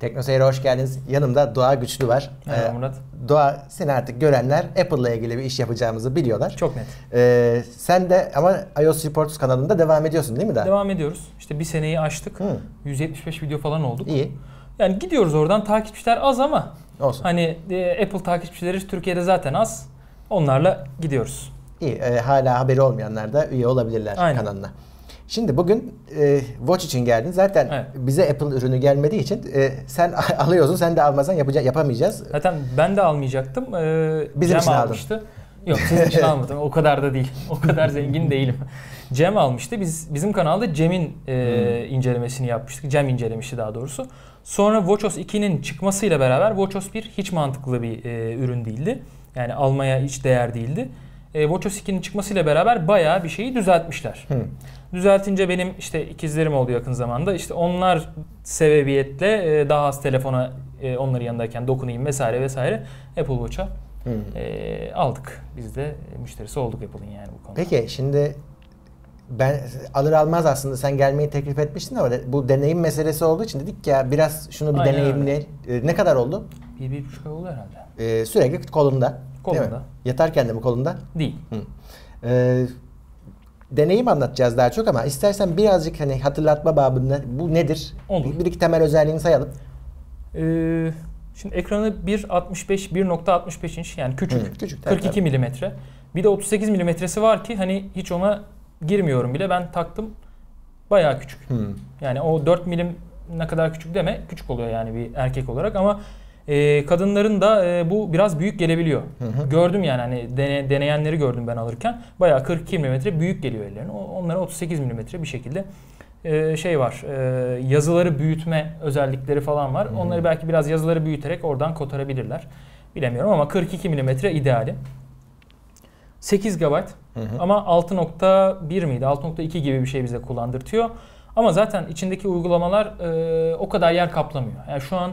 Teknoseyir'e hoş geldiniz. Yanımda Doğa Güçlü var. Merhaba Murat. Doğa seni artık görenler Apple'la ilgili bir iş yapacağımızı biliyorlar. Çok net. Ee, sen de ama iOS Reports kanalında devam ediyorsun değil mi daha? Devam ediyoruz. İşte bir seneyi aştık. Hı. 175 video falan olduk. İyi. Yani gidiyoruz oradan takipçiler az ama Olsun. hani e, Apple takipçileri Türkiye'de zaten az. Onlarla gidiyoruz. İyi. Ee, hala haberi olmayanlar da üye olabilirler Aynen. kanalına. Şimdi bugün e, Watch için geldin. Zaten Evet. bize Apple ürünü gelmediği için e, sen alıyorsun, sen de almasan yapacak yapamayacağız. Zaten ben de almayacaktım. Ee, Bizim Cem için almıştı. Yok sizin için almadım. O kadar da değil. O kadar zengin değilim. Cem almıştı. Biz bizim kanalda Cem'in e, Hmm. incelemesini yapmıştık. Cem incelemişti daha doğrusu. Sonra WatchOS 2'nin çıkmasıyla beraber WatchOS 1 hiç mantıklı bir e, ürün değildi. Yani almaya hiç değer değildi. E, WatchOS 2'nin çıkmasıyla beraber bayağı bir şeyi düzeltmişler. Hı. Düzeltince benim işte ikizlerim oldu yakın zamanda. İşte onlar sebebiyetle e, daha az telefona e, onların yanındayken dokunayım vesaire vesaire Apple Watch'a Hı. e, aldık. Biz de müşterisi olduk Apple'ın yani bu konuda. Peki şimdi ben alır almaz aslında sen gelmeyi teklif etmiştin ama bu deneyim meselesi olduğu için dedik ya biraz şunu bir Aynen deneyimle. E, Ne kadar oldu? Bir, bir buçuk ay oldu herhalde. E, sürekli kolunda. Kolunda. Yatarken de mi kolunda? Değil. E, deneyim anlatacağız daha çok ama istersen birazcık hani hatırlatma babında bu nedir? Olur. Bir iki temel özelliğini sayalım. Ee, şimdi ekranı 1.65 1.65 inç yani küçük. Hı, küçük, tabii, 42 milimetre. Bir de 38 milimetresi var ki hani hiç ona girmiyorum bile. Ben taktım bayağı küçük. Hı. Yani o 4 milim ne kadar küçük deme küçük oluyor yani bir erkek olarak ama e, kadınların da e, bu biraz büyük gelebiliyor. hı. Gördüm yani hani dene- deneyenleri gördüm ben alırken. Bayağı 42 mm büyük geliyor ellerine. Onlara 38 mm bir şekilde e, şey var. e, yazıları büyütme özellikleri falan var. Hı. Onları belki biraz yazıları büyüterek oradan kotarabilirler. Bilemiyorum ama 42 mm ideali. 8 GB Hı hı. ama 6.1 miydi? 6.2 gibi bir şey bize kullandırtıyor. Ama zaten içindeki uygulamalar e, o kadar yer kaplamıyor. Yani şu an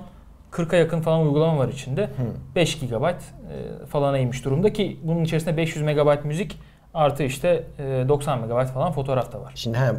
40'a yakın falan uygulama var içinde. Hı. 5 GB e, falana inmiş durumda ki bunun içerisinde 500 MB müzik artı işte e, 90 MB falan fotoğraf da var. Şimdi ha,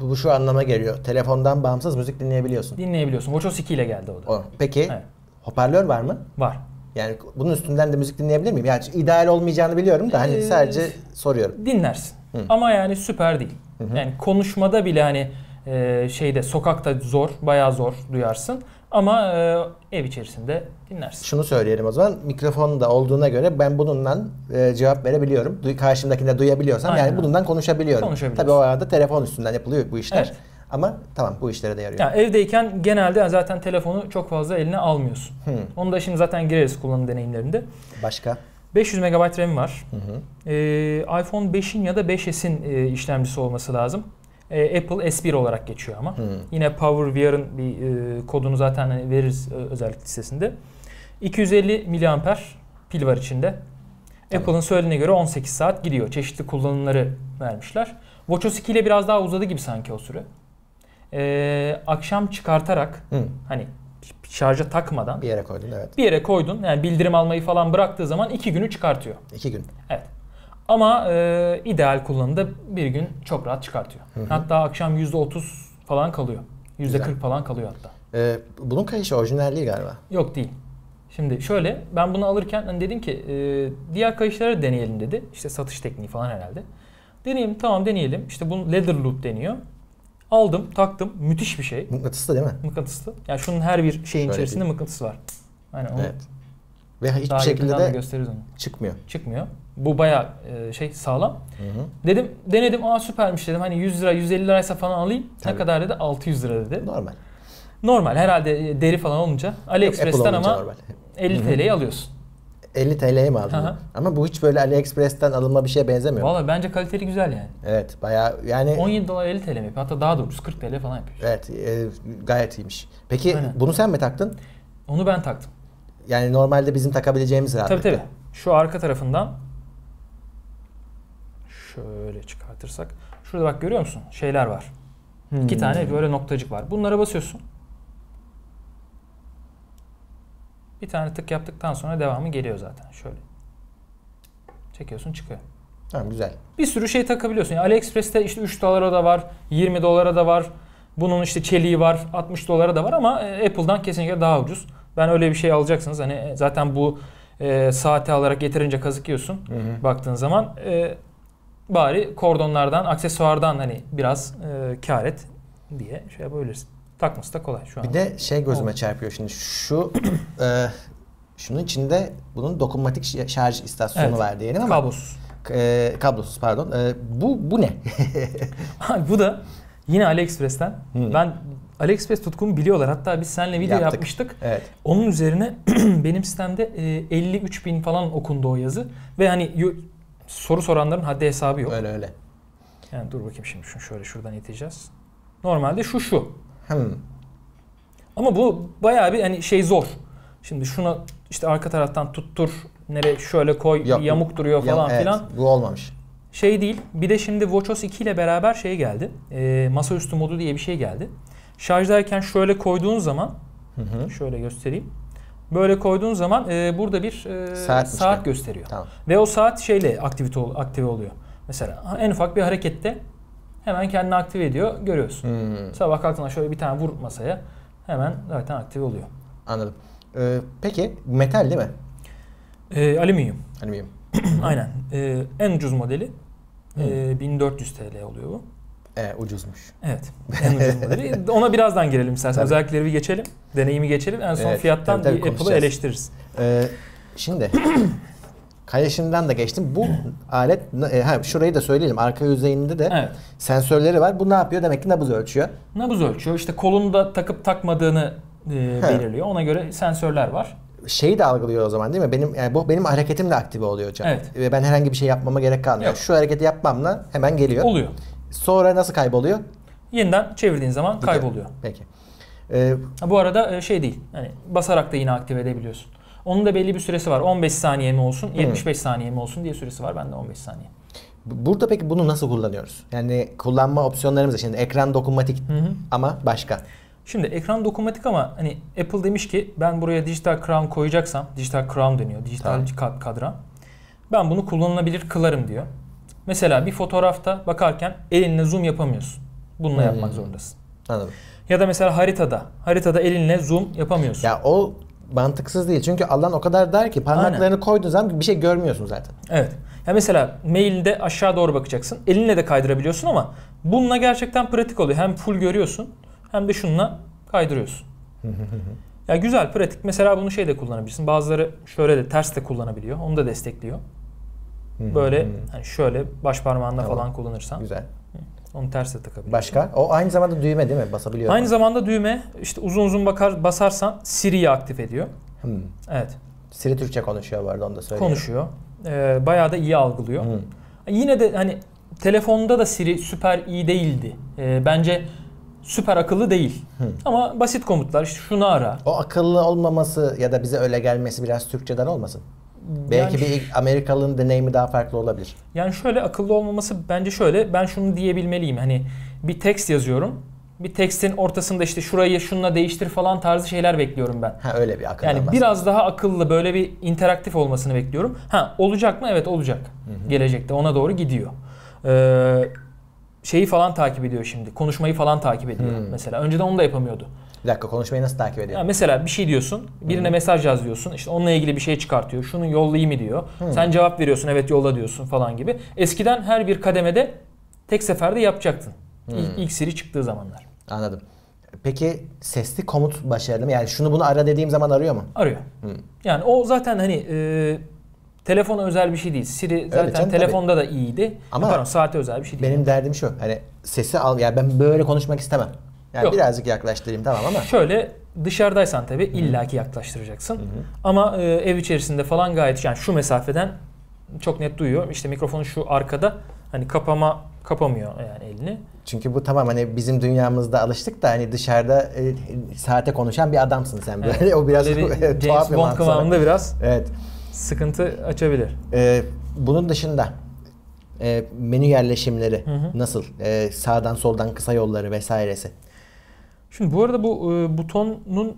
bu, şu anlama geliyor. Telefondan bağımsız müzik dinleyebiliyorsun. Dinleyebiliyorsun. WatchOS 2 ile geldi o da. O. Peki Evet. hoparlör var mı? Var. Yani bunun üstünden de müzik dinleyebilir miyim? Yani ideal olmayacağını biliyorum da hani Ee, sadece soruyorum. Dinlersin. Hı. Ama yani süper değil. hı. Yani konuşmada bile hani e, şeyde sokakta zor, bayağı zor duyarsın. Ama e, ev içerisinde dinlersin. Şunu söyleyelim o zaman. Mikrofon da olduğuna göre ben bununla e, cevap verebiliyorum. Duy, karşımdakinde duyabiliyorsam Aynen. yani bundan konuşabiliyorum. Tabii o arada telefon üstünden yapılıyor bu işler. Evet. Ama tamam bu işlere de yarıyor. Yani evdeyken genelde zaten telefonu çok fazla eline almıyorsun. Hı. Onu da şimdi zaten gireriz kullanım deneyimlerinde. Başka? 500 MB RAM var. Hı hı. Ee, iPhone 5'in ya da 5S'in e, işlemcisi olması lazım. Ee, Apple S1 olarak geçiyor ama. Hı. Yine PowerVR'ın bir e, kodunu zaten hani veririz e, özellik listesinde. 250 mAh pil var içinde. Tamam. Apple'ın söylediğine göre 18 saat gidiyor. Çeşitli kullanımları vermişler. WatchOS 2 ile biraz daha uzadı gibi sanki o süre. Ee, akşam çıkartarak Hı. hani şarja takmadan Bir yere koydun evet. bir yere koydun. Yani bildirim almayı falan bıraktığı zaman 2 günü çıkartıyor. İki gün. Evet. Ama e, ideal kullanımda bir gün çok rahat çıkartıyor. Hı hı. Hatta akşam %30 falan kalıyor. %40 Güzel. falan kalıyor hatta. Ee, bunun kayışı orijinal değil galiba. Yok değil. Şimdi şöyle ben bunu alırken hani dedim ki e, diğer kayışları deneyelim dedi. İşte satış tekniği falan herhalde. Deneyelim tamam deneyelim. İşte bunu leather loop deniyor. Aldım taktım müthiş bir şey. Mıknatıslı değil mi? Mıknatıslı. Yani şunun her bir şeyin Şöyle içerisinde mıknatıs var. Aynen onu Evet. Ve hiçbir şekilde de gösteririz onu. çıkmıyor. Çıkmıyor. Bu baya şey sağlam. Hı hı. Dedim denedim aa süpermiş dedim. Hani 100 lira 150 liraysa falan alayım. Tabii. Ne kadar dedi? 600 lira dedi. Normal. Normal herhalde e, deri falan olunca AliExpress'ten ama normal. 50 Hı hı. TL'ye alıyorsun. 50 TL'ye mi aldın? Ama bu hiç böyle AliExpress'ten alınma bir şeye benzemiyor. Valla bence kaliteli güzel yani. Evet bayağı yani 17 dolar 50 TL mi yapıyor? Hatta daha da ucuz 40 TL falan yapıyor. evet e, gayet iyiymiş. Peki Aynen. bunu sen mi taktın? Onu ben taktım. Yani normalde bizim takabileceğimiz Tabii rahatlıkta. tabii. Şu arka tarafından şöyle çıkartırsak. Şurada bak görüyor musun? Şeyler var. İki Hmm. tane böyle noktacık var. Bunlara basıyorsun. Bir tane tık yaptıktan sonra devamı geliyor zaten. Şöyle. Çekiyorsun çıkıyor. Tamam güzel. Bir sürü şey takabiliyorsun. Yani AliExpress'te işte 3 dolara da var, 20 dolara da var. Bunun işte çeliği var 60 dolara da var ama e, Apple'dan kesinlikle daha ucuz. Ben öyle bir şey alacaksınız. Hani e, zaten bu e, saati alarak yeterince kazıkıyorsun Hı hı. baktığın zaman. E, bari kordonlardan, aksesuardan hani biraz e, kar et diye şey yapabilirsin. Takması da kolay şu an. Bir de şey gözüme Oldu. çarpıyor şimdi şu e, şunun içinde bunun dokunmatik şarj istasyonu Evet. var diyelim ama kablosuz. e, kablosuz pardon. E, bu bu ne? bu da yine AliExpress'ten. Hı. Ben AliExpress tutkumu biliyorlar. Hatta biz seninle video Yaptık. yapmıştık. evet. Onun üzerine benim sitemde e, 53 bin falan okundu o yazı. Ve hani soru soranların haddi hesabı yok. Öyle öyle. Yani dur bakayım şimdi şunu şöyle şuradan iteceğiz. Normalde şu şu. Hmm. Ama bu bayağı bir hani şey zor. Şimdi şunu işte arka taraftan tuttur. Nereye şöyle koy Yok, yamuk duruyor falan evet, filan. Bu olmamış. Şey değil. Bir de şimdi WatchOS 2 ile beraber şey geldi. E, masaüstü modu diye bir şey geldi. Şarjdayken şöyle koyduğun zaman Hı hı. şöyle göstereyim. Böyle koyduğun zaman e, burada bir e, Saat saat, gösteriyor. Tamam. Ve o saat şeyle aktivite ol- aktive oluyor. Mesela en ufak bir harekette hemen kendini aktive ediyor. Görüyorsun. Hmm, Sabah kalktığında şöyle bir tane vur masaya. Hemen zaten aktive oluyor. anladım. E, peki metal değil mi? E, alüminyum. Alüminyum. Aynen. E, en ucuz modeli. E, 1400 TL oluyor bu. E, ucuzmuş. Evet. En ucuz modeli. Ona birazdan girelim istersen. Tabii. Özellikleri bir geçelim. Deneyimi geçelim. En son Evet, fiyattan tabii, tabii, bir Apple'ı eleştiririz. E, şimdi kayışından da geçtim. Bu alet e, ha, şurayı da söyleyelim. Arka yüzeyinde de Evet. sensörleri var. Bu ne yapıyor? Demek ki nabız ölçüyor. Nabız ölçüyor. İşte kolunda takıp takmadığını e, belirliyor. Ona göre sensörler var. Şeyi de algılıyor o zaman değil mi? Benim yani bu benim hareketimle aktive oluyor hocam. Evet. Ve ben herhangi bir şey yapmama gerek kalmıyor. Yok. Şu hareketi yapmamla hemen geliyor. Oluyor. Sonra nasıl kayboluyor? Yeniden çevirdiğin zaman Gidiyor. kayboluyor. Peki. Ee, bu arada e, şey değil. Hani basarak da yine aktive edebiliyorsun. Onun da belli bir süresi var. 15 saniye mi olsun, 75 saniye mi olsun diye süresi var. Bende 15 saniye. bu- burada peki bunu nasıl kullanıyoruz? Yani kullanma opsiyonlarımız da şimdi ekran dokunmatik Hı hı. ama başka. Şimdi ekran dokunmatik ama hani Apple demiş ki ben buraya dijital crown koyacaksam, dijital crown deniyor, dijital kad- kadran. Ben bunu kullanılabilir kılarım diyor. Mesela bir fotoğrafta bakarken elinle zoom yapamıyorsun. Bununla Hmm. yapmak zorundasın. Anladım. Ya da mesela haritada. Haritada elinle zoom yapamıyorsun. Ya o mantıksız değil. Çünkü alan o kadar dar ki parmaklarını koyduğun zaman bir şey görmüyorsun zaten. Evet. Ya mesela mailde aşağı doğru bakacaksın. Elinle de kaydırabiliyorsun ama bununla gerçekten pratik oluyor. Hem full görüyorsun hem de şununla kaydırıyorsun. ya güzel, pratik. Mesela bunu şey de kullanabilirsin. Bazıları şöyle de ters de kullanabiliyor. Onu da destekliyor. Böyle hani şöyle baş parmağında Tamam. falan kullanırsan Güzel. onu ters de takabiliyorsun. Başka? O aynı zamanda düğme değil mi? Basabiliyor. Aynı zamanda düğme işte uzun uzun bakar basarsan Siri'yi aktif ediyor. Hmm. Evet. Siri Türkçe konuşuyor bu arada onu da söyleyeyim. konuşuyor. Ee, bayağı da iyi algılıyor. Hı. Yine de hani telefonda da Siri süper iyi değildi. Ee, bence süper akıllı değil. Ama basit komutlar işte şunu ara. O akıllı olmaması ya da bize öyle gelmesi biraz Türkçeden olmasın. Belki yani, bir Amerikalı'nın deneyimi daha farklı olabilir. yani şöyle akıllı olmaması bence şöyle ben şunu diyebilmeliyim. Hani bir tekst yazıyorum. Bir tekstin ortasında işte şurayı şununla değiştir falan tarzı şeyler bekliyorum ben. Ha öyle bir akıllı Yani biraz daha akıllı böyle bir interaktif olmasını bekliyorum. Ha olacak mı? Evet olacak. Gelecekte ona doğru gidiyor. Ee, şeyi falan takip ediyor şimdi. Konuşmayı falan takip ediyor Hmm. mesela. Önceden onu da yapamıyordu. Bir dakika konuşmayı nasıl takip ediyor? Ya mesela bir şey diyorsun, birine mesaj yaz diyorsun. İşte onunla ilgili bir şey çıkartıyor. Şunu yollayayım mı diyor. Sen cevap veriyorsun, evet yolla diyorsun falan gibi. Eskiden her bir kademede tek seferde yapacaktın. İlk, ilk Siri çıktığı zamanlar. Anladım. Peki sesli komut başarılı mı? Yani şunu bunu ara dediğim zaman arıyor mu? Arıyor. Hı. Yani o zaten hani e, telefona özel bir şey değil. Siri zaten canım, telefonda da iyiydi. Ama Ama Pardon, saate özel bir şey değil. Benim derdim şu. Hani sesi al. Yani ben böyle konuşmak istemem. Yani Yok. birazcık yaklaştırayım tamam ama. Şöyle dışarıdaysan tabii illaki yaklaştıracaksın. Ama e, ev içerisinde falan gayet yani şu mesafeden çok net duyuyor. İşte mikrofonu şu arkada hani kapama kapamıyor yani elini. Çünkü bu tamam hani bizim dünyamızda alıştık da hani dışarıda e, saate konuşan bir adamsın sen böyle. Evet. o biraz bir tuhaf bir Bond kıvamında biraz Evet. sıkıntı açabilir. Ee, bunun dışında e, menü yerleşimleri Hı hı. nasıl? Ee, sağdan soldan kısa yolları vesairesi. Şimdi bu arada bu e, butonun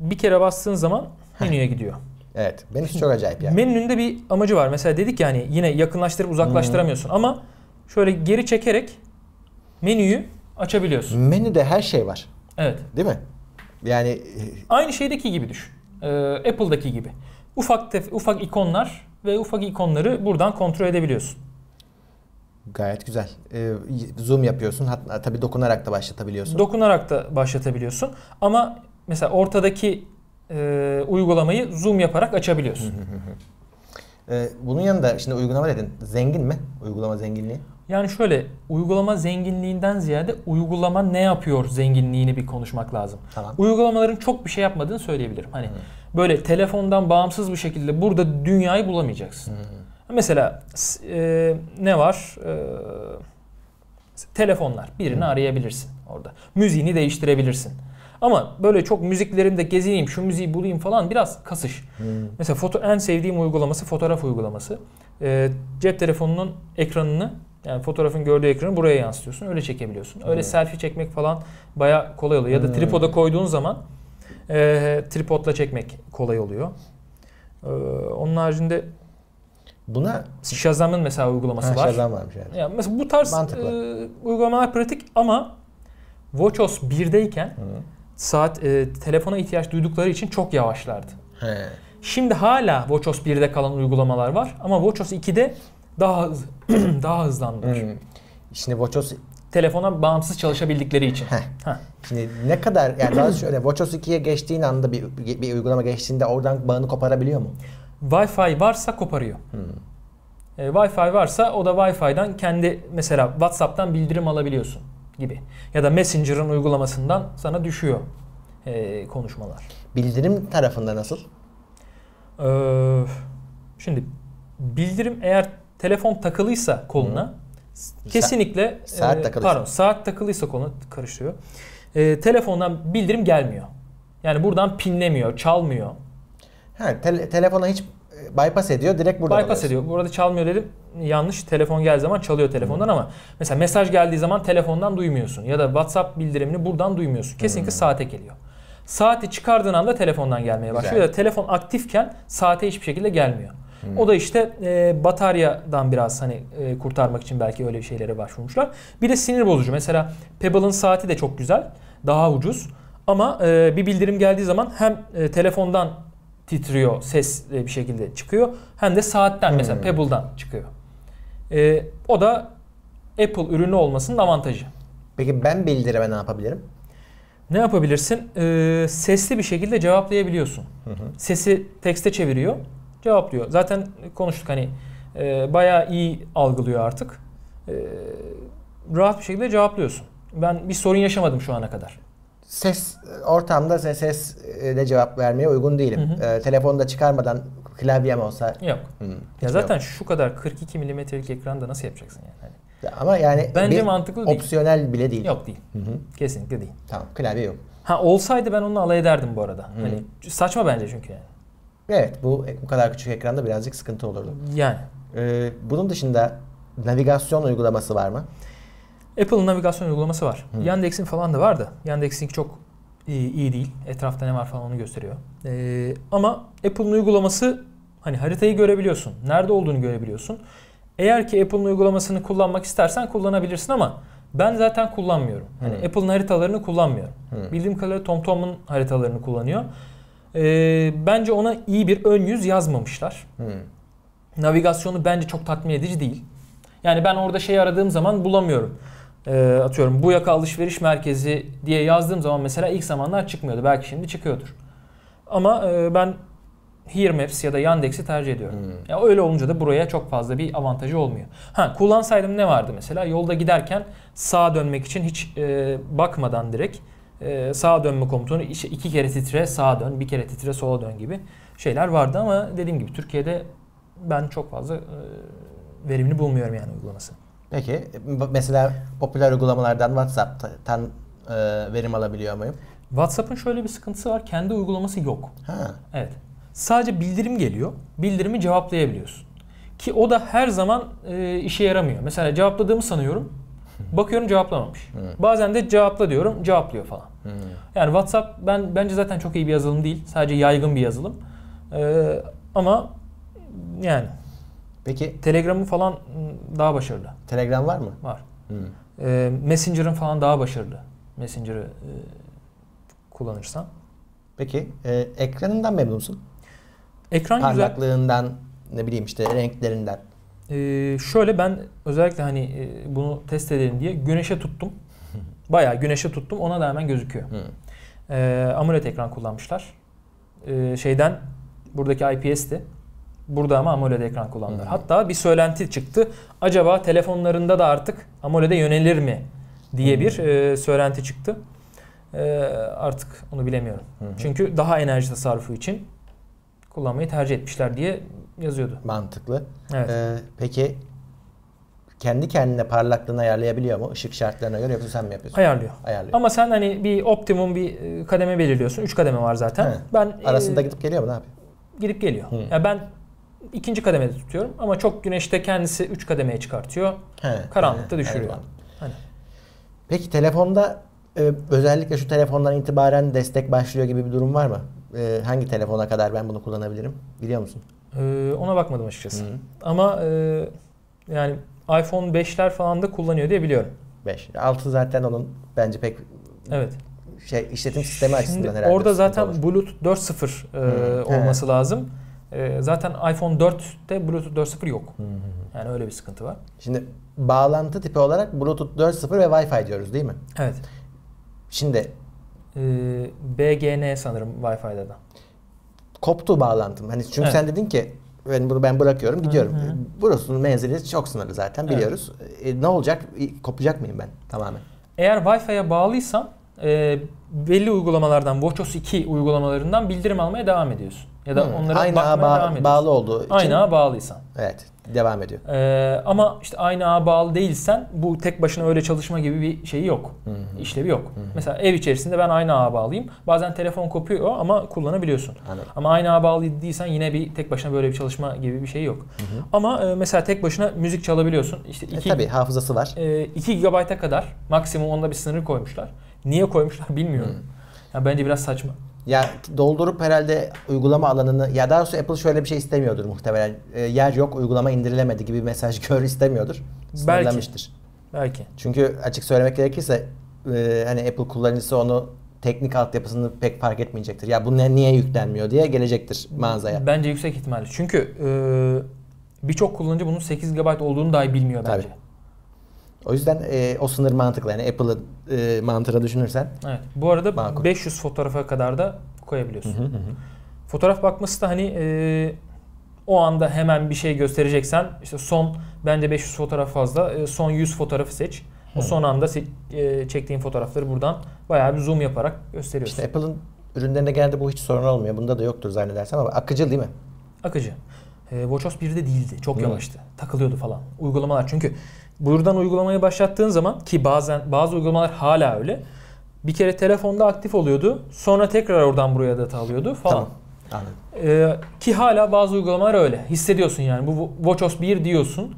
bir kere bastığın zaman menüye gidiyor. Evet. İçin çok acayip yani. Menünün bir amacı var. Mesela dedik yani yine yakınlaştırıp uzaklaştıramıyorsun ama şöyle geri çekerek menüyü açabiliyorsun. Menüde her şey var. Evet. Değil mi? Yani e, Aynı şeydeki gibi düşün. Ee, Apple'daki gibi. Ufak tef- ufak ikonlar ve ufak ikonları buradan kontrol edebiliyorsun. Gayet güzel. E, zoom yapıyorsun. Hatta tabii dokunarak da başlatabiliyorsun. Dokunarak da başlatabiliyorsun. Ama mesela ortadaki e, uygulamayı zoom yaparak açabiliyorsun. E, bunun yanında şimdi uygulama dedin. Zengin mi? Uygulama zenginliği. Yani şöyle uygulama zenginliğinden ziyade uygulama ne yapıyor zenginliğini bir konuşmak lazım. Tamam. Uygulamaların çok bir şey yapmadığını söyleyebilirim. Hani böyle telefondan bağımsız bir şekilde burada dünyayı bulamayacaksın. Mesela e, ne var? E, telefonlar. Birini arayabilirsin orada. Müziğini değiştirebilirsin. Ama böyle çok müziklerimde gezineyim, şu müziği bulayım falan biraz kasış. Mesela foto en sevdiğim uygulaması fotoğraf uygulaması. E, cep telefonunun ekranını yani fotoğrafın gördüğü ekranı buraya yansıtıyorsun. Öyle çekebiliyorsun. Öyle Hmm. selfie çekmek falan baya kolay oluyor. Ya da Hmm. tripoda koyduğun zaman e, tripodla çekmek kolay oluyor. E, onun haricinde Buna Shazam'ın mesela uygulaması ha, var. Shazam varmış yani. Ya mesela bu tarz Mantıklı. e, uygulamalar pratik ama WatchOS 1'deyken Hı. saat e, telefona ihtiyaç duydukları için çok yavaşlardı. He. Şimdi hala WatchOS 1'de kalan uygulamalar var ama WatchOS 2'de daha hız, daha hızlandılar. Hmm. Şimdi WatchOS Telefona bağımsız çalışabildikleri için. Heh. Heh. Şimdi ne kadar yani daha şöyle WatchOS 2'ye geçtiğin anda bir, bir uygulama geçtiğinde oradan bağını koparabiliyor mu? Wi-Fi varsa koparıyor. E, Wi-Fi varsa o da Wi-Fi'den kendi mesela WhatsApp'tan bildirim alabiliyorsun gibi. Ya da Messenger'ın uygulamasından sana düşüyor e, konuşmalar. Bildirim tarafında nasıl? Ee, şimdi bildirim eğer telefon takılıysa koluna kesinlikle Saat e, takılıysa. pardon saat takılıysa koluna karıştırıyor. E, telefondan bildirim gelmiyor. Yani buradan pinlemiyor, çalmıyor. Ha, tele- telefona hiç e, bypass ediyor. Direkt buradan Bypass alıyorsun. ediyor. Burada çalmıyor dedim. Yanlış. Telefon geldiği zaman çalıyor telefondan ama mesela mesaj geldiği zaman telefondan duymuyorsun. Ya da WhatsApp bildirimini buradan duymuyorsun. Kesinlikle saate geliyor. Saati çıkardığın anda telefondan gelmeye başlıyor. Güzel. Ya da telefon aktifken saate hiçbir şekilde gelmiyor. O da işte e, bataryadan biraz hani e, kurtarmak için belki öyle şeylere başvurmuşlar. Bir de sinir bozucu. Mesela Pebble'ın saati de çok güzel. Daha ucuz. Ama e, bir bildirim geldiği zaman hem e, telefondan titriyor, ses e, bir şekilde çıkıyor. Hem de saatten mesela Hmm. Pebble'dan çıkıyor. E, o da Apple ürünü olmasının avantajı. Peki ben bildirime ne yapabilirim? Ne yapabilirsin? E, sesli bir şekilde cevaplayabiliyorsun. Sesi tekste çeviriyor, cevaplıyor. Zaten konuştuk hani e, bayağı iyi algılıyor artık. E, rahat bir şekilde cevaplıyorsun. Ben bir sorun yaşamadım şu ana kadar. Ses ortamda ses- sesle cevap vermeye uygun değilim. Hı Ee, telefonu da çıkarmadan klavyem olsa Yok. Hı, Ya zaten yok. şu kadar 42 milimetrelik ekranda nasıl yapacaksın yani? Hani ama yani Bence bir mantıklı değil. opsiyonel bile değil. Yok değil. Hı hı. Kesinlikle değil. Tamam klavye yok. Ha olsaydı ben onunla alay ederdim bu arada. Hani saçma bence çünkü yani. Evet bu bu kadar küçük ekranda birazcık sıkıntı olurdu. Yani Ee, bunun dışında navigasyon uygulaması var mı? Apple'ın navigasyon uygulaması var. Yandex'in falan da var da Yandex'in çok iyi, iyi değil. Etrafta ne var falan onu gösteriyor. Ee, ama Apple'ın uygulaması hani haritayı görebiliyorsun. Nerede olduğunu görebiliyorsun. Eğer ki Apple'ın uygulamasını kullanmak istersen kullanabilirsin ama ben zaten kullanmıyorum. Hani Hmm. Apple'ın haritalarını kullanmıyorum. Hmm. Bildiğim kadarıyla TomTom'un haritalarını kullanıyor. Ee, bence ona iyi bir ön yüz yazmamışlar. Hı. Navigasyonu bence çok tatmin edici değil. Yani ben orada şey aradığım zaman bulamıyorum. Ee, atıyorum bu yaka alışveriş merkezi diye yazdığım zaman mesela ilk zamanlar çıkmıyordu. Belki şimdi çıkıyordur. Ama e, ben Here Maps ya da Yandex'i tercih ediyorum. Hmm. Ya öyle olunca da buraya çok fazla bir avantajı olmuyor. Ha kullansaydım ne vardı mesela? Yolda giderken sağa dönmek için hiç e, bakmadan direkt e, sağa dönme komutunu işte iki kere titre sağa dön, bir kere titre sola dön gibi şeyler vardı ama dediğim gibi Türkiye'de ben çok fazla e, verimli bulmuyorum yani uygulaması. Peki mesela popüler uygulamalardan WhatsApp'tan e, verim alabiliyor muyum? WhatsApp'ın şöyle bir sıkıntısı var. Kendi uygulaması yok. Ha. Evet. Sadece bildirim geliyor. Bildirimi cevaplayabiliyorsun. Ki o da her zaman e, işe yaramıyor. Mesela cevapladığımı sanıyorum. Bakıyorum cevaplamamış. Bazen de cevapla diyorum cevaplıyor falan. Hı. Yani WhatsApp ben bence zaten çok iyi bir yazılım değil. Sadece yaygın bir yazılım. Ee, ama yani Peki Telegram'ı falan m, daha başarılı Telegram var mı? var. Hı. E, Messenger'ın falan daha başarılı. Messenger'ı e, kullanırsan. Peki e, ekranından memnun musun? Ekran güzel. Parlaklığından ne bileyim işte renklerinden. Ee, şöyle ben özellikle hani e, bunu test edelim diye güneşe tuttum. Bayağı güneşe tuttum ona da hemen gözüküyor. Hı. Ee, AMOLED ekran kullanmışlar. Ee, şeyden buradaki IPS'ti. Burada ama AMOLED ekran kullandılar. Hı. Hatta bir söylenti çıktı. Acaba telefonlarında da artık AMOLED'e yönelir mi diye Hı. bir e, söylenti çıktı. Ee, artık onu bilemiyorum. Hı. Çünkü daha enerji tasarrufu için kullanmayı tercih etmişler diye yazıyordu. Mantıklı. Evet. E, peki kendi kendine parlaklığını ayarlayabiliyor mu? Işık şartlarına göre yoksa sen mi yapıyorsun? Ayarlıyor. Ayarlıyor. Ama sen hani bir optimum bir e, kademe belirliyorsun. 3 kademe var zaten. He. Ben Arasında e, gidip geliyor mu ne yapıyor? gidip geliyor. Hı. Ya ben ikinci kademede tutuyorum ama çok güneşte kendisi 3 kademeye çıkartıyor. He. Karanlıkta He, düşürüyor. evet. Hani. Peki telefonda e, özellikle şu telefondan itibaren destek başlıyor gibi bir durum var mı? E, hangi telefona kadar ben bunu kullanabilirim? Biliyor musun? Ee, ona bakmadım açıkçası. Hı. Ama e, yani iPhone 5'ler falan da kullanıyor diye biliyorum. 5. 6 zaten onun bence pek Evet. şey işletim sistemi Şimdi açısından herhalde. orada zaten olur. Bluetooth 4.0 e, olması lazım. E, zaten iPhone 4'te Bluetooth 4.0 yok. Hı hı. Yani öyle bir sıkıntı var. Şimdi bağlantı tipi olarak Bluetooth 4.0 ve Wi-Fi diyoruz değil mi? Evet. Şimdi E, BGN sanırım Wi-Fi'de de. koptu bağlantım. Hani çünkü Evet. sen dedin ki ben bunu ben bırakıyorum gidiyorum. Hı hı. Burasının menzili çok sınırlı zaten Evet. biliyoruz. E, ne olacak? Kopacak mıyım ben tamamen? Eğer Wi-Fi'ye bağlıysan e, belli uygulamalardan, WatchOS 2 uygulamalarından bildirim almaya devam ediyorsun. Ya da Hı, onlara aynı bakmaya ağa bağ- devam ediyorsun. bağlı olduğu için Aynı ağa bağlıysan. evet devam ediyor. E, ama işte aynı ağa bağlı değilsen bu tek başına öyle çalışma gibi bir şeyi yok. Hı hı. İşlevi yok. Mesela ev içerisinde ben aynı ağa bağlıyım. Bazen telefon kopuyor ama kullanabiliyorsun. Anladım. Ama aynı ağa bağlı değilsen yine bir tek başına böyle bir çalışma gibi bir şey yok. Ama e, mesela tek başına müzik çalabiliyorsun. İşte E, iki tabii hafızası var. e, 2 GB'a kadar maksimum onda bir sınır koymuşlar. Niye koymuşlar bilmiyorum. Yani bence biraz saçma. Ya doldurup herhalde uygulama alanını ya daha doğrusu Apple şöyle bir şey istemiyordur muhtemelen. E, yer yok uygulama indirilemedi gibi bir mesaj gör istemiyordur. Sınırlamıştır. Belki. Çünkü açık söylemek gerekirse e, hani Apple kullanıcısı onu teknik altyapısını pek fark etmeyecektir. Ya bu ne niye yüklenmiyor diye gelecektir mağazaya. Bence yüksek ihtimalle. Çünkü e, birçok kullanıcı bunun 8 GB olduğunu dahi bilmiyor bence. Tabii. O yüzden e, o sınır mantıklı. Yani Apple'ın e, mantığını düşünürsen. Evet. Bu arada Makul. 500 fotoğrafa kadar da koyabiliyorsun. Fotoğraf bakması da hani e, o anda hemen bir şey göstereceksen işte son bence 500 fotoğraf fazla. E, son 100 fotoğrafı seç. O son anda e, çektiğin fotoğrafları buradan bayağı bir zoom yaparak gösteriyorsun. İşte Apple'ın ürünlerinde genelde bu hiç sorun olmuyor. Bunda da yoktur zannedersem ama akıcı değil mi? Akıcı. E, WatchOS 1'de değildi. Çok Hı. yavaştı. Takılıyordu falan. Uygulamalar çünkü buradan uygulamayı başlattığın zaman ki bazen bazı uygulamalar hala öyle. Bir kere telefonda aktif oluyordu. Sonra tekrar oradan buraya data alıyordu falan. Tamam. Anladım. Ee, ki hala bazı uygulamalar öyle. Hissediyorsun yani. Bu WatchOS 1 diyorsun.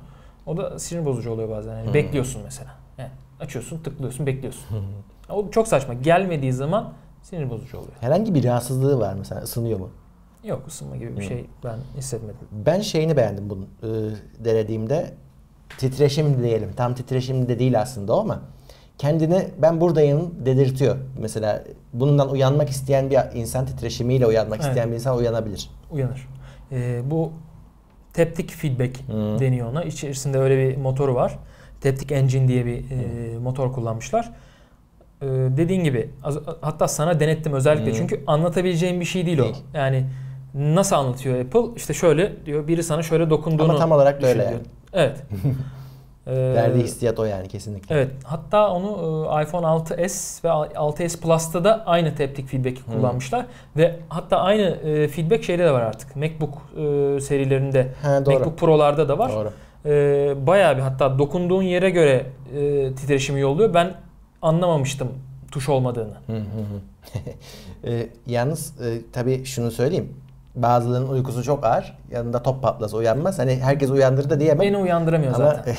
O da sinir bozucu oluyor bazen. Yani Hmm. Bekliyorsun mesela. Yani açıyorsun, tıklıyorsun, bekliyorsun. o çok saçma. Gelmediği zaman sinir bozucu oluyor. Herhangi bir rahatsızlığı var? Mesela ısınıyor mu? Yok ısınma gibi bir Hmm. şey ben hissetmedim. Ben şeyini beğendim bunun e, denediğimde. Titreşim diyelim. Tam titreşim de değil aslında o ama kendini ben buradayım dedirtiyor. Mesela bundan uyanmak isteyen bir insan titreşimiyle uyanmak Evet. isteyen bir insan uyanabilir. Uyanır. Ee, bu teptik feedback Hı. deniyor ona. İçerisinde öyle bir motoru var. Teptik Engine diye bir e, motor kullanmışlar. Ee, dediğin gibi az- hatta sana denettim özellikle Hı. çünkü anlatabileceğim bir şey değil, Değil. o. Yani nasıl anlatıyor Apple? İşte şöyle diyor biri sana şöyle dokunduğunu Ama tam olarak böyle yani. Evet. Ee, Verdiği hissiyat o yani kesinlikle. Evet. Hatta onu e, iPhone 6s ve 6s Plus'ta da aynı teptik feedback'i Hmm. kullanmışlar ve hatta aynı e, feedback şeyde de var artık. MacBook e, serilerinde, Ha, doğru. MacBook Pro'larda da var. Doğru. Bayağı bir hatta dokunduğun yere göre titreşimi yolluyor. Ben anlamamıştım tuş olmadığını. Hı hı hı. E, yalnız e, tabii şunu söyleyeyim. Bazılarının uykusu çok ağır. Yanında top patlasa uyanmaz. Hani herkes uyandırır da diyemem. Beni uyandıramıyor Ama zaten.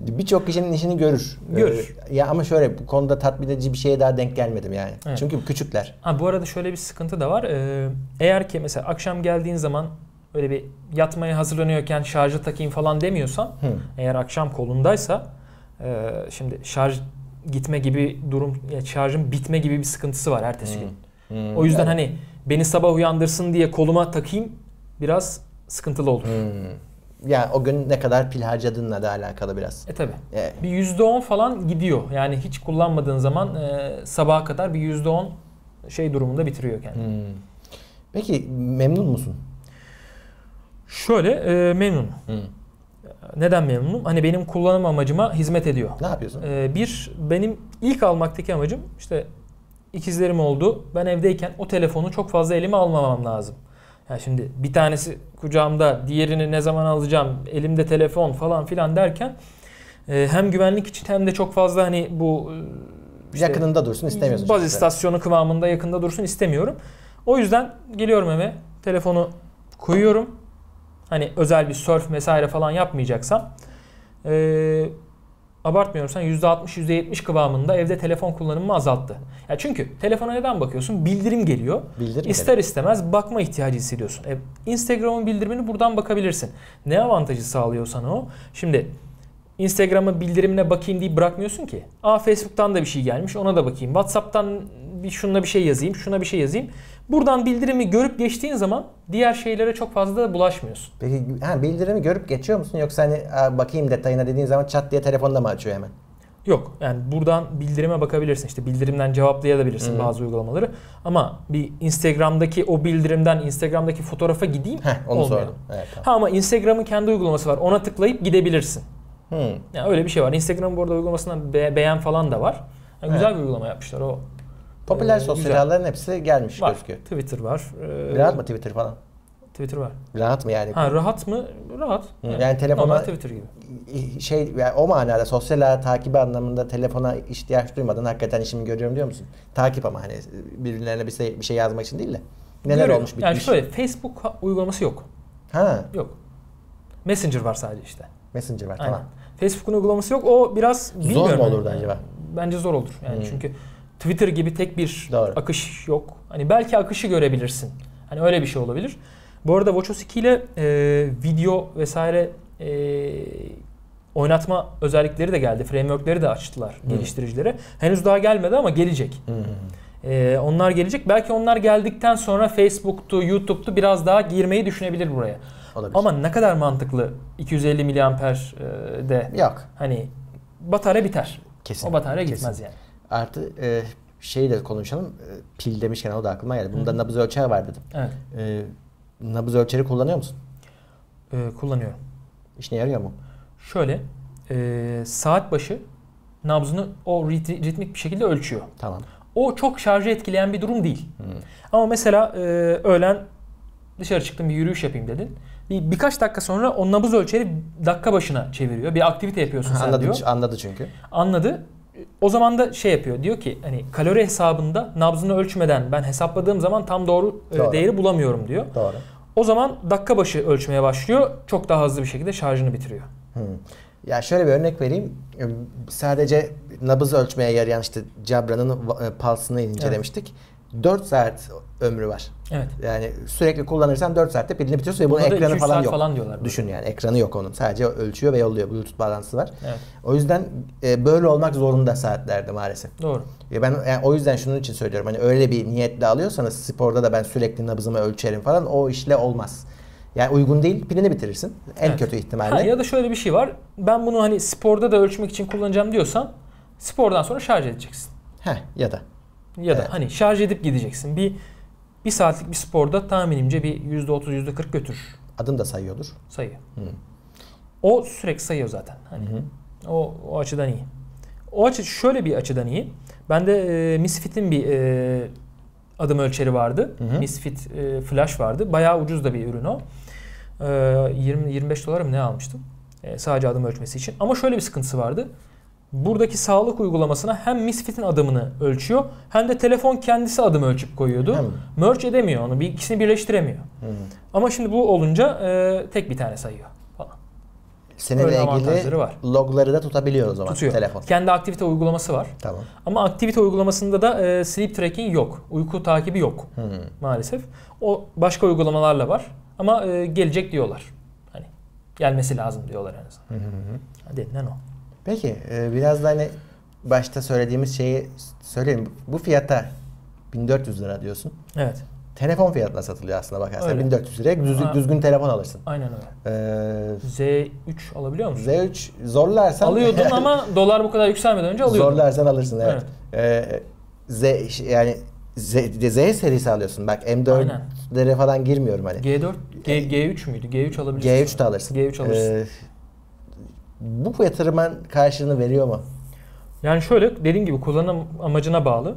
birçok kişinin işini görür. Görür. Ee, ya ama şöyle bu konuda tatmin edici bir şeye daha denk gelmedim yani. Evet. Çünkü küçükler. Ha bu arada şöyle bir sıkıntı da var. Ee, eğer ki mesela akşam geldiğin zaman böyle bir yatmaya hazırlanıyorken şarjı takayım falan demiyorsan Hı. eğer akşam kolundaysa Ee, şimdi şarj gitme gibi durum, ya şarjın bitme gibi bir sıkıntısı var ertesi gün. Hmm. O yüzden Evet. hani beni sabah uyandırsın diye koluma takayım biraz sıkıntılı olur. Hmm. Yani o gün ne kadar pil harcadığınla da alakalı biraz. E tabi. E, Bir %10 falan gidiyor. Yani hiç kullanmadığın zaman e, sabaha kadar bir %10 şey durumunda bitiriyor kendini. hmm. Peki memnun musun? Şöyle e, memnunum. Hmm. Neden memnunum? Hani benim kullanım amacıma hizmet ediyor. Ne yapıyorsun? E, bir, benim ilk almaktaki amacım işte ikizlerim oldu. Ben evdeyken o telefonu çok fazla elime almamam lazım. Yani şimdi bir tanesi kucağımda, diğerini ne zaman alacağım, elimde telefon falan filan derken e, hem güvenlik için hem de çok fazla hani bu e, işte Yakınında dursun istemiyorsun. baz istasyonu kıvamında yakında dursun istemiyorum. O yüzden geliyorum eve, telefonu koyuyorum. Hani özel bir surf vesaire falan yapmayacaksam eee abartmıyorsan %60 %70 kıvamında evde telefon kullanımımı azalttı. Ya çünkü telefona neden bakıyorsun? Bildirim geliyor. Bildirim İster istemez bakma ihtiyacı hissediyorsun. E, Instagram'ın bildirimini buradan bakabilirsin. Ne avantajı sağlıyor sana o? Şimdi Instagram'a bildirimine bakayım deyip bırakmıyorsun ki. Aa Facebook'tan da bir şey gelmiş ona da bakayım. WhatsApp'tan bir şuna bir şey yazayım, şuna bir şey yazayım. Buradan bildirimi görüp geçtiğin zaman diğer şeylere çok fazla bulaşmıyorsun. Peki ha, bildirimi görüp geçiyor musun yoksa hani "Aa, bakayım detayına dediğin zaman çat diye telefonda mı açıyor hemen? Yok yani buradan bildirime bakabilirsin. İşte bildirimden cevaplayabilirsin Hı. bazı uygulamaları. Ama bir Instagram'daki o bildirimden Instagram'daki fotoğrafa gideyim Heh onu olmuyor. sordum. Evet, tamam. Ha ama Instagram'ın kendi uygulaması var. Ona tıklayıp gidebilirsin. Hmm. Yani öyle bir şey var. Instagram bu arada uygulamasından be- beğen falan da var. Yani güzel bir uygulama yapmışlar o. Popüler Ee, sosyal güzel. ağların hepsi gelmiş Var. gözüküyor. Twitter var. Ee, Rahat mı Twitter falan? Twitter var. Rahat mı yani? Ha rahat mı? Rahat. Hı, yani telefona- Normal Twitter gibi. Şey yani o manada sosyal ağ takibi anlamında telefona ihtiyaç duymadan hakikaten işimi görüyorum diyor musun? Takip ama hani birbirlerine bir şey, bir şey yazmak için değil de. Neler Görüyorum. olmuş bitmiş. Yani şöyle Facebook uygulaması yok. Ha, Yok. Messenger var sadece işte. Messenger var Aynen. tamam. Facebook'un uygulaması yok. O biraz Zor mu olurdu yani. acaba? Bence zor olur. Yani Hmm. çünkü Twitter gibi tek bir Doğru. akış yok. Hani belki akışı görebilirsin. Hani öyle bir şey olabilir. Bu arada WatchOS 2 ile e, video vesaire e, oynatma özellikleri de geldi. Framework'leri de açtılar Hmm. geliştiricilere. Henüz daha gelmedi ama gelecek. Hı hı hı. E, onlar gelecek. Belki onlar geldikten sonra Facebook'tu, YouTube'tu biraz daha girmeyi düşünebilir buraya. Olabilir. Ama ne kadar mantıklı 250 miliamper e, de Yok. hani batarya biter. Kesin. O batarya Kesin. gitmez yani. Artı e, şeyi de konuşalım. E, pil demişken o da aklıma geldi. Bunda nabız ölçer var dedim. Evet. E, nabız ölçeri kullanıyor musun? e, kullanıyorum. İşine yarıyor mu? Şöyle e, saat başı nabzını o rit- ritmik bir şekilde ölçüyor. Tamam. O çok şarjı etkileyen bir durum değil. Hı. Ama mesela e, öğlen dışarı çıktım bir yürüyüş yapayım dedin. Bir, birkaç dakika sonra o nabız ölçeri dakika başına çeviriyor. Bir aktivite yapıyorsun sen Anladı, diyor. anladı çünkü. Anladı. O zaman da şey yapıyor. Diyor ki hani kalori hesabında nabzını ölçmeden ben hesapladığım zaman tam doğru, e, Doğru. değeri bulamıyorum diyor. Doğru. O zaman dakika başı ölçmeye başlıyor. Çok daha hızlı bir şekilde şarjını bitiriyor. Hı. Ya şöyle bir örnek vereyim. Sadece nabız ölçmeye yarayan işte Cabra'nın e, pulsını incelemiştik. 4 saat ömrü var. Evet. Yani sürekli kullanırsan 4 saatte pilini bitiriyorsun ve bunun ekranı 2-3 falan yok. falan diyorlar. Düşün yani ekranı yok onun. Sadece ölçüyor ve yolluyor. Bluetooth bağlantısı var. Evet. O yüzden e, böyle olmak zorunda saatlerde maalesef. Doğru. Ya ben yani o yüzden şunun için söylüyorum. Hani öyle bir niyetle alıyorsanız sporda da ben sürekli nabzımı ölçerim falan o işle olmaz. Yani uygun değil. Pilini bitirirsin. En Evet. kötü ihtimalle. Ha, ya da şöyle bir şey var. Ben bunu hani sporda da ölçmek için kullanacağım diyorsan spordan sonra şarj edeceksin. Heh, ya da. Ya da Evet. hani şarj edip gideceksin. Bir bir saatlik bir sporda tahminimce bir %30 %40 götür Adım da sayıyordur. sayıyor. Hı. O sürekli sayıyor zaten. Hani Hı hı. o, o açıdan iyi. O açı şöyle bir açıdan iyi. Bende e, Misfit'in bir e, adım ölçeri vardı. Hı hı. Misfit e, Flash vardı. Bayağı ucuz da bir ürün o. E, 20-25 dolar mı ne almıştım? E, sadece adım ölçmesi için. Ama şöyle bir sıkıntısı vardı. Buradaki sağlık uygulamasına hem Misfit'in adımını ölçüyor hem de telefon kendisi adım ölçüp koyuyordu. Hem. Merge edemiyor onu. Bir ikisini birleştiremiyor. Hı hı. Ama şimdi bu olunca e, tek bir tane sayıyor falan. Seninle ilgili var. logları da tutabiliyor o zaman Tutuyor. telefon. Kendi aktivite uygulaması var. Tamam. Ama aktivite uygulamasında da e, sleep tracking yok. Uyku takibi yok Hı. maalesef. O başka uygulamalarla var. Ama e, gelecek diyorlar. Hani gelmesi lazım diyorlar en azından. Hı hı Denilen o. Peki e, biraz da hani başta söylediğimiz şeyi söyleyelim. Bu fiyata 1400 lira diyorsun. Evet. Telefon fiyatına satılıyor aslında bakarsan. Öyle. 1400 liraya düzgün, Ha. düzgün telefon alırsın. Aynen öyle. Ee, Z3 alabiliyor musun? Z3 zorlarsan Alıyordun ama dolar bu kadar yükselmeden önce alıyordun. zorlarsan alırsın evet. Ee, Z yani Z, Z serisi alıyorsun. Bak M4'lere falan girmiyorum hani. G4, G, G3 müydü? G3 alabilirsin. G3 de alırsın. G3 alırsın. Ee, bu yatırımın karşılığını veriyor mu? Yani şöyle dediğim gibi kullanım amacına bağlı.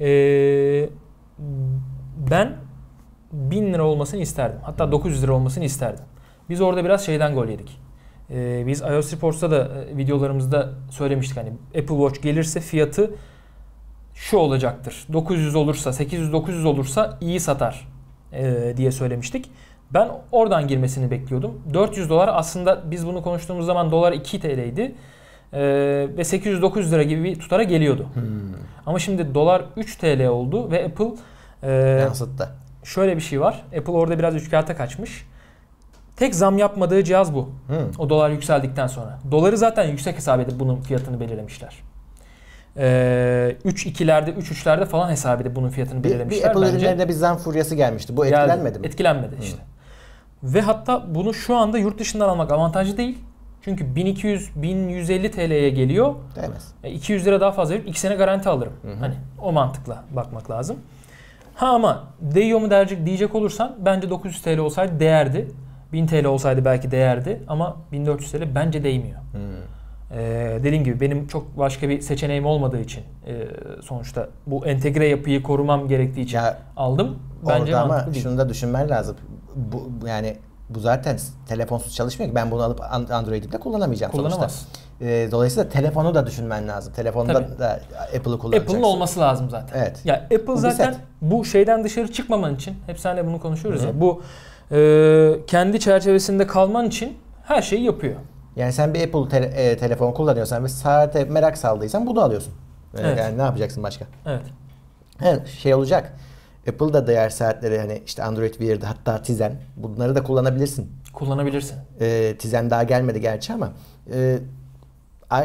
Ee, ben 1000 lira olmasını isterdim. Hatta 900 lira olmasını isterdim. Biz orada biraz şeyden gol yedik. Ee, biz iOS Reports'ta da e, videolarımızda söylemiştik hani Apple Watch gelirse fiyatı şu olacaktır. 900 olursa, 800-900 olursa iyi satar e, diye söylemiştik. Ben oradan girmesini bekliyordum. 400 dolar aslında biz bunu konuştuğumuz zaman dolar 2 TL'ydi. Ee, ve 800-900 lira gibi bir tutara geliyordu. Ama şimdi dolar 3 TL oldu ve Apple e, Yansıttı. şöyle bir şey var. Apple orada biraz üçkağıta kaçmış. Tek zam yapmadığı cihaz bu. Hı. O dolar yükseldikten sonra. Doları zaten yüksek hesap edip bunun fiyatını belirlemişler. Ee, 3-2'lerde, 3-3'lerde falan hesap edip bunun fiyatını Bir, belirlemişler. bir Apple bence. ürünlerine bir zam furyası gelmişti. Bu Geldi. etkilenmedi mi? Etkilenmedi işte. Ve hatta bunu şu anda yurt dışından almak avantajlı değil. Çünkü 1200-1150 TL'ye geliyor. Değmez. E, 200 lira daha fazla verip 2 sene garanti alırım. Hani o mantıkla bakmak lazım. Ha ama değiyor mu diyecek, diyecek olursan bence 900 TL olsaydı değerdi. 1000 TL olsaydı belki değerdi ama 1400 TL bence değmiyor. Ee, dediğim gibi benim çok başka bir seçeneğim olmadığı için e, sonuçta bu entegre yapıyı korumam gerektiği için Ya aldım. Bence orada ama değil. şunu da düşünmen lazım. Bu bu- yani bu zaten telefonsuz çalışmıyor ki. Ben bunu alıp An- Android'imde kullanamayacağım Kullanamaz. sonuçta. Ee, dolayısıyla telefonu da düşünmen lazım. Telefonda Tabii. da Apple'ı kullanacaksın. Apple'ın olması lazım zaten. Evet. Ya Apple bir zaten bu şeyden dışarı çıkmaman için hep seninle bunu konuşuyoruz Hı ya. Bu e, kendi çerçevesinde kalman için her şeyi yapıyor. Yani sen bir Apple tele- e, telefon kullanıyorsan ve saate merak saldıysan bunu alıyorsun. Ee, Evet. Yani ne yapacaksın başka? Evet. He, şey olacak. Apple'da diğer saatleri hani işte Android Wear'da hatta Tizen bunları da kullanabilirsin. Kullanabilirsin. Ee, Tizen daha gelmedi gerçi ama e,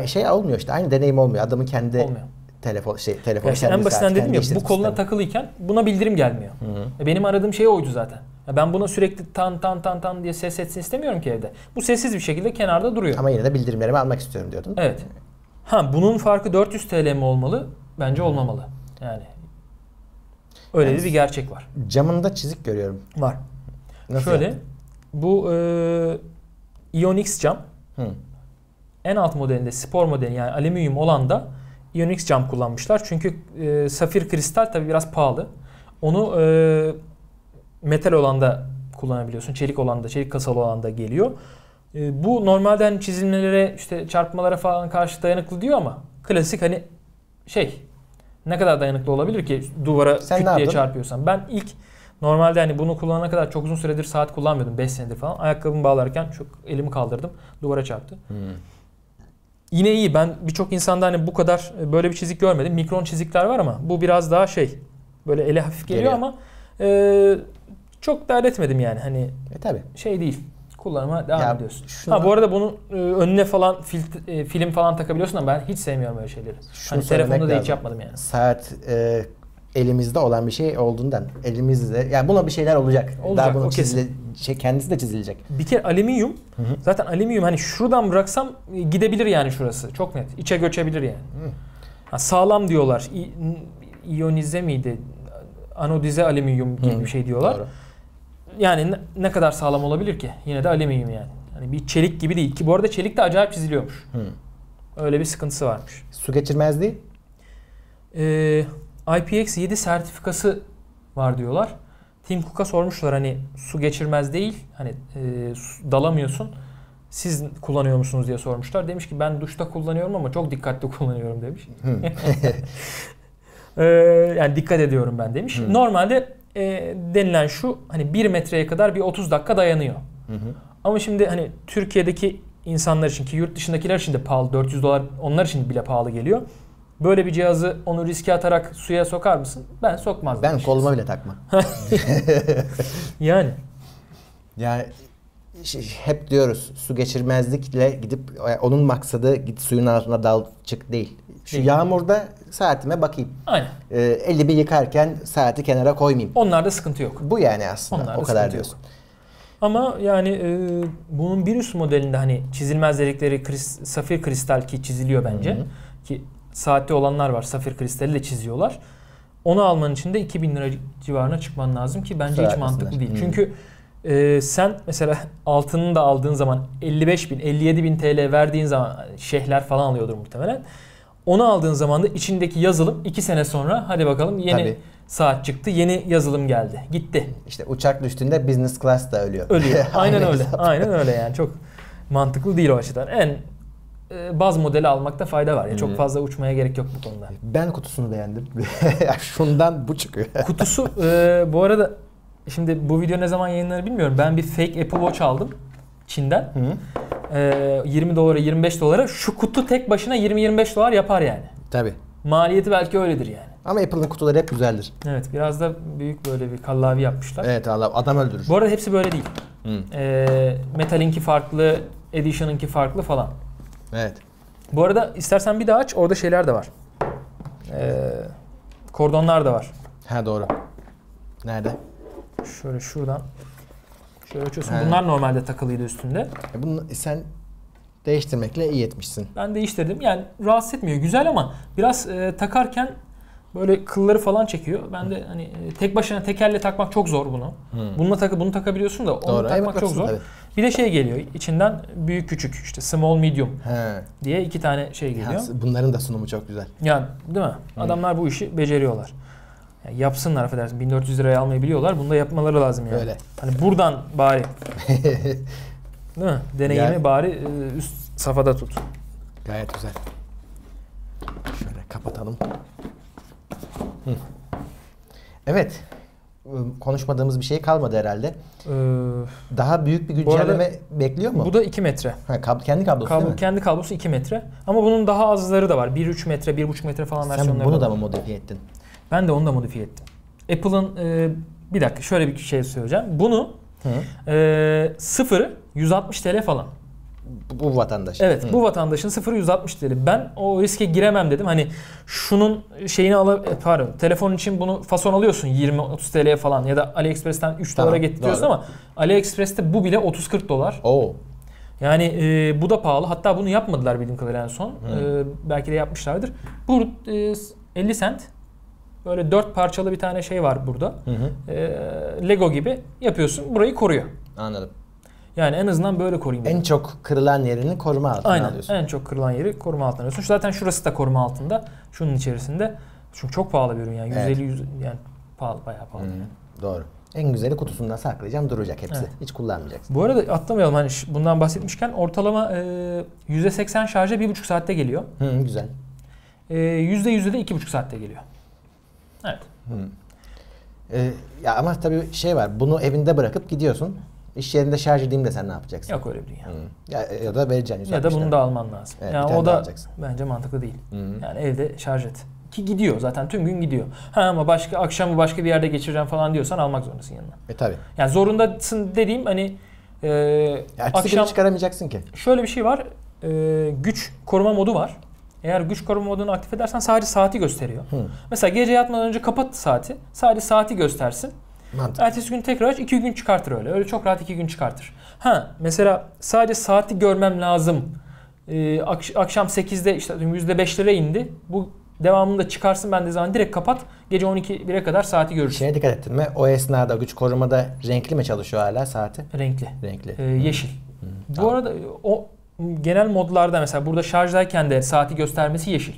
şey olmuyor işte aynı deneyim olmuyor. Adamın kendi Olmuyor. telefon şey telefon Ya işte en basitinden dedim ya bu koluna sistemi. takılıyken buna bildirim gelmiyor. Hı. E, Benim aradığım şey oydu zaten. Ya ben buna sürekli tan tan tan tan diye ses etsin istemiyorum ki evde. Bu sessiz bir şekilde kenarda duruyor. Ama yine de bildirimlerimi almak istiyorum diyordun. Evet. Ha bunun farkı 400 TL mi olmalı? Bence olmamalı. Yani öyle Yani- bir gerçek var. Camında çizik görüyorum. Var. Nasıl Şöyle yaptın? bu e, Ionix cam Hı. en alt modelinde spor modeli yani alüminyum olan da Ionix cam kullanmışlar. Çünkü e, safir kristal tabi biraz pahalı. Onu e, metal olan da kullanabiliyorsun. Çelik olan da, çelik kasalı olan da geliyor. E, bu normalde hani çizilmelere, işte çarpmalara falan karşı dayanıklı diyor ama klasik hani şey ne kadar dayanıklı olabilir ki duvara Sen küt diye çarpıyorsan. Ben ilk normalde hani bunu kullanana kadar çok uzun süredir saat kullanmıyordum. 5 senedir falan. Ayakkabımı bağlarken çok elimi kaldırdım. Duvara çarptı. Hı. Yine iyi. Ben birçok insanda hani bu kadar e, böyle bir çizik görmedim. Mikron çizikler var ama bu biraz daha şey böyle ele hafif geliyor, Geliyor. ama e, çok dert etmedim yani. Hani E tabi. şey değil. Kullanıma devam Ya ediyorsun. şunu- Ha bu arada bunu e, önüne falan filt- e, film falan takabiliyorsun ama ben hiç sevmiyorum öyle şeyleri. Şunu hani telefonda da hiç lazım. yapmadım yani. Saat e, elimizde olan bir şey olduğundan elimizde yani buna bir şeyler olacak. Olacak, Daha kesin. çizile- şey, kendisi de çizilecek. Bir kere alüminyum Hı hı. zaten alüminyum hani şuradan bıraksam e, gidebilir yani şurası. Çok net. İçe göçebilir yani. Hı. Ha, sağlam diyorlar. İ- iyonize miydi? Anodize alüminyum gibi Hı. bir şey diyorlar. Doğru. Yani ne, kadar sağlam olabilir ki? Yine de alüminyum yani. Hani bir çelik gibi değil ki bu arada çelik de acayip çiziliyormuş. Hı. Öyle bir sıkıntısı varmış. Su geçirmez değil. Ee, IPX7 sertifikası var diyorlar. Tim Cook'a sormuşlar hani su geçirmez değil. Hani e, su- dalamıyorsun. Siz kullanıyor musunuz diye sormuşlar. Demiş ki ben duşta kullanıyorum ama çok dikkatli kullanıyorum demiş. Ee, yani dikkat ediyorum ben demiş. Hı. Normalde e, denilen şu hani 1 metreye kadar bir 30 dakika dayanıyor. Hı hı. Ama şimdi hani Türkiye'deki insanlar için ki yurt dışındakiler için de pahalı 400 dolar onlar için bile pahalı geliyor. Böyle bir cihazı onu riske atarak suya sokar mısın? Ben sokmazdım. Ben koluma bile takma. Yani Yani ş- hep diyoruz su geçirmezlikle gidip onun maksadı git suyun altına dal çık değil. Şu Değil. yağmurda saatime bakayım. Aynen. Ee, elimi yıkarken saati kenara koymayayım. Onlarda sıkıntı yok. Bu yani aslında Onlarda o kadar diyorsun. yok. Ama yani e, bunun bir üst modelinde hani çizilmez dedikleri kris- safir kristal ki çiziliyor bence. Hı hı. Ki saatte olanlar var safir kristali de çiziyorlar. Onu alman için de 2000 lira civarına çıkman lazım ki bence hiç Süper mantıklı değil. Hı. Çünkü e, sen mesela altını da aldığın zaman 55 bin 57 bin TL verdiğin zaman şeyhler falan alıyordur muhtemelen. Onu aldığın zaman da içindeki yazılım 2 sene sonra hadi bakalım yeni Tabii. saat çıktı. Yeni yazılım geldi. Gitti. İşte uçak düştüğünde business class da ölüyor. Ölüyor. Aynen öyle. Aynen öyle yani. Çok mantıklı değil o açıdan. En e, baz modeli almakta fayda var. Ya çok fazla uçmaya gerek yok bu konuda. Ben kutusunu beğendim. Şundan bu çıkıyor. Kutusu e, bu arada şimdi bu video ne zaman yayınlanır bilmiyorum. Ben bir fake Apple Watch aldım Çin'den. Hı. E, 20 dolara 25 dolara. Şu kutu tek başına 20-25 dolar yapar yani. Tabii. Maliyeti belki öyledir yani. Ama Apple'ın kutuları hep güzeldir. Evet biraz da büyük böyle bir kallavi yapmışlar. Evet Allah adam öldürür. Bu arada hepsi böyle değil. Hı. E, Metal'inki farklı, Edition'ınki farklı falan. Evet. Bu arada istersen bir daha aç. Orada şeyler de var. Ee, kordonlar da var. Ha doğru. Nerede? Şöyle şuradan. Şöyle açıyorsun. He. Bunlar normalde takılıydı üstünde. E bunu sen değiştirmekle iyi etmişsin. Ben değiştirdim. Yani rahatsız etmiyor. Güzel ama biraz e, takarken böyle kılları falan çekiyor. Ben de hani e, tek başına tekerle takmak çok zor bunu. Bununla takı bunu takabiliyorsun da onu Doğru. takmak Evet, çok zor. tabii. Bir de şey geliyor. içinden büyük küçük işte small medium He. diye iki tane şey geliyor. Ha, bunların da sunumu çok güzel. Yani değil mi? Adamlar bu işi beceriyorlar. Yani yapsınlar affedersin. 1400 liraya almayı biliyorlar. Bunu da yapmaları lazım yani. Öyle. Hani buradan bari değil mi? Deneyimi Yani- bari e, üst safhada tut. Gayet güzel. Şöyle kapatalım. Hı. Evet. Konuşmadığımız bir şey kalmadı herhalde. Ee, Daha büyük bir arada güncelleme bekliyor mu? bu da 2 metre. ha, kab- kendi kablosu Kablo, değil mi? kendi kablosu 2 metre. Ama bunun daha azları da var. 1-3 metre, 1,5 metre falan Sen versiyonları bunu da mı modifiye ettin? Ben de onu da modifiye ettim. Apple'ın e, bir dakika şöyle bir şey söyleyeceğim. Bunu Hı. e, sıfırı 160 TL falan. Bu, bu vatandaş. Evet Hı. bu vatandaşın 0-160 TL. Ben o riske giremem dedim. Hani şunun şeyini al pardon telefon için bunu fason alıyorsun 20-30 TL'ye falan ya da AliExpress'ten 3 Tamam, dolara getiriyorsun doğru. ama AliExpress'te bu bile 30-40 dolar. Oo. Yani e, bu da pahalı. Hatta bunu yapmadılar bildiğim kadarıyla en son. E, belki de yapmışlardır. Bu e, 50 cent. Böyle 4 parçalı bir tane şey var burada. Hı hı. E, Lego gibi yapıyorsun. Burayı koruyor. Anladım. Yani en azından böyle koruyayım. dedim. En çok kırılan yerini koruma altına Aynen. alıyorsun. En çok kırılan yeri koruma altına alıyorsun. Zaten şurası da koruma altında. Şunun içerisinde. Çünkü çok pahalı bir ürün yani. 150 Evet. 100 yani pahalı bayağı pahalı. Hı, Doğru. En güzeli kutusundan saklayacağım duracak hepsi. Evet. Hiç kullanmayacaksın. Bu arada atlamayalım hani bundan bahsetmişken ortalama e, %80 şarja 1,5 saatte geliyor. Hı, güzel. E, %100'de de 2,5 saatte geliyor. Evet. Ee, ya ama tabii şey var. Bunu evinde bırakıp gidiyorsun. İş yerinde şarj edeyim de sen ne yapacaksın? Yok öyle bir dünya. Hı. Ya, ya da vereceksin. Ya da 160 bunu da alman lazım. Evet, yani o da alacaksın. bence mantıklı değil. Hı. Yani evde şarj et. Ki gidiyor zaten tüm gün gidiyor. Ha ama başka akşamı başka bir yerde geçireceğim falan diyorsan almak zorundasın yanına. E tabii. Yani zorundasın dediğim hani e, Ya, akşam çıkaramayacaksın ki. şöyle bir şey var. E, güç koruma modu var. Eğer güç koruma modunu aktif edersen sadece saati gösteriyor. Hı. Mesela gece yatmadan önce kapat saati. Sadece saati göstersin. Mantıklı. Ertesi gün tekrar aç 2 gün çıkartır öyle. Öyle çok rahat 2 gün çıkartır. Ha mesela sadece saati görmem lazım. Ee, akş- akşam 8'de işte %5'lere indi. Bu devamını da çıkarsın ben de zaman direkt kapat. Gece 12 1'e kadar saati görürsün. Şeye dikkat ettin mi? O esnada güç korumada renkli mi çalışıyor hala saati? Renkli. Renkli. Ee, yeşil. Bu tamam. arada o genel modlarda mesela burada şarjdayken de saati göstermesi yeşil.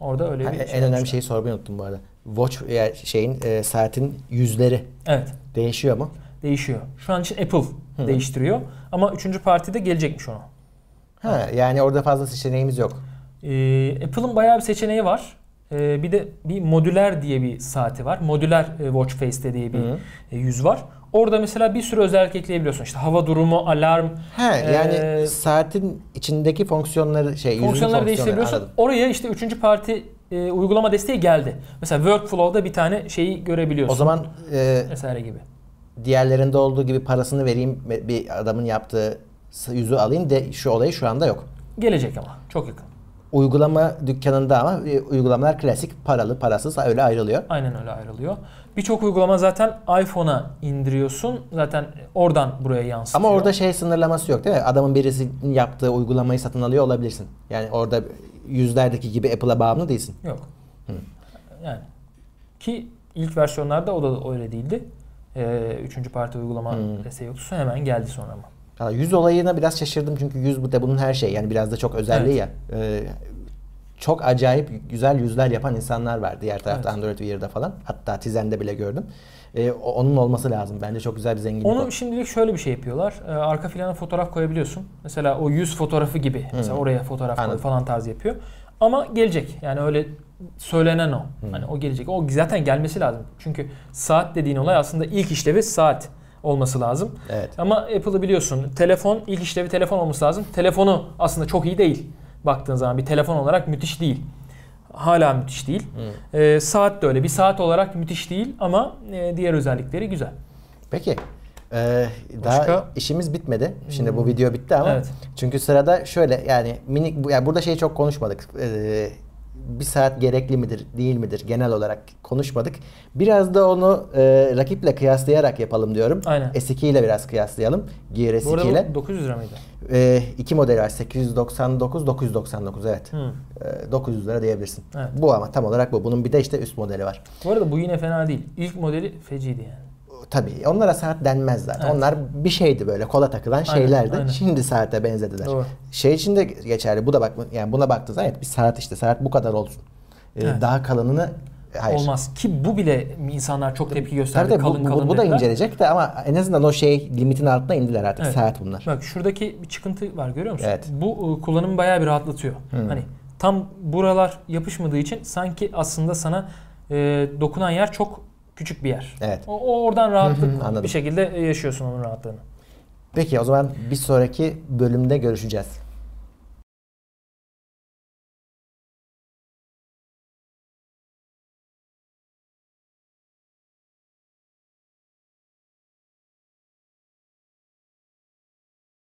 Orada öyle Ha, bir en şey önemli yapmışlar. şeyi sormayı unuttum bu arada. Watch ya şeyin e, saatin yüzleri Evet. değişiyor mu? Değişiyor. Şu an için Apple değiştiriyor. Ama üçüncü partide gelecekmiş onu. Ha yani orada fazla seçeneğimiz yok. Ee, Apple'ın bayağı bir seçeneği var. Ee, bir de bir modüler diye bir saati var. Modüler e, watch face dediği bir Hı. e, yüz var. Orada mesela bir sürü özellik ekleyebiliyorsun. İşte hava durumu, alarm, Ha yani Ee, saatin içindeki fonksiyonları şey fonksiyonları değiştirebiliyorsun. anladım. Oraya işte üçüncü parti e, uygulama desteği geldi. Mesela Workflow'da bir tane şeyi görebiliyorsun. O zaman e, vesaire gibi. diğerlerinde olduğu gibi parasını vereyim ve bir adamın yaptığı yüzü alayım de şu olayı şu anda yok. Gelecek ama çok yakın. Uygulama dükkanında ama e, uygulamalar klasik paralı parasız öyle ayrılıyor. Aynen öyle ayrılıyor. Birçok uygulama zaten iPhone'a indiriyorsun. Zaten oradan buraya yansıtıyor. Ama orada şey sınırlaması yok değil mi? Adamın birisinin yaptığı uygulamayı satın alıyor olabilirsin. Yani orada yüzlerdeki gibi Apple'a bağımlı değilsin. Yok. Yani ki ilk versiyonlarda o da öyle değildi. Ee, üçüncü parti uygulama Hmm. desteği yoktu. Hemen geldi sonra ama. Yüz olayına biraz şaşırdım çünkü yüz bu da bunun her şeyi. Yani biraz da çok özelliği ya. Ee, çok acayip güzel yüzler yapan insanlar var diğer tarafta Evet. Android Wear'da falan. Hatta Tizen'de bile gördüm. Ee, onun olması lazım. Bence çok güzel bir zenginlik o. Onu şimdilik şöyle bir şey yapıyorlar. Ee, arka plana fotoğraf koyabiliyorsun. Mesela o yüz fotoğrafı gibi. Mesela oraya fotoğraf koy falan tarzı yapıyor. Ama gelecek. Yani öyle söylenen o. Hani o gelecek. O zaten gelmesi lazım. Çünkü saat dediğin olay aslında ilk işlevi saat olması lazım. Evet. Ama Apple'ı biliyorsun. Telefon ilk işlevi telefon olması lazım. Telefonu aslında çok iyi değil. Baktığın zaman bir telefon olarak müthiş değil. Hala müthiş değil. Ee, saat de öyle. Bir saat olarak müthiş değil ama e, diğer özellikleri güzel. Peki. Ee, daha Başka? Hmm. işimiz bitmedi. Şimdi bu video bitti ama Evet. çünkü sırada şöyle yani minik yani burada şeyi çok konuşmadık. Ee, bir saat gerekli midir, değil midir genel olarak konuşmadık. Biraz da onu e, rakiple kıyaslayarak yapalım diyorum. Aynen. S2 ile biraz kıyaslayalım. Gear Bu S2 arada ile. bu 900 lira mıydı? Ee, iki model var. 899, 999 evet. Hı. Ee, 900 lira diyebilirsin. Evet. Bu ama tam olarak bu. Bunun bir de işte üst modeli var. Bu arada bu yine fena değil. İlk modeli feciydi yani. Tabii onlara saat denmez zaten. Evet. Onlar bir şeydi böyle kola takılan Aynen, şeylerdi. aynen. Şimdi saate benzediler. Doğru. Şey için de geçerli. Bu da bak yani buna baktığınız zaman evet bir saat işte saat bu kadar olsun. Ee, Evet. Daha kalınını hayır. Olmaz. Ki bu bile insanlar çok tepki gösterdi. tabii kalın bu, bu, kalın bu da dediler. incelecek de ama en azından o şey limitin altına indiler artık Evet. saat bunlar. Bak şuradaki bir çıkıntı var görüyor musun? Evet. Bu e, kullanımı bayağı bir rahatlatıyor. Hmm. Hani tam buralar yapışmadığı için sanki aslında sana e, dokunan yer çok küçük bir yer. Evet. O, o oradan rahatlık bir şekilde yaşıyorsun onun rahatlığını. Peki o zaman bir sonraki bölümde görüşeceğiz.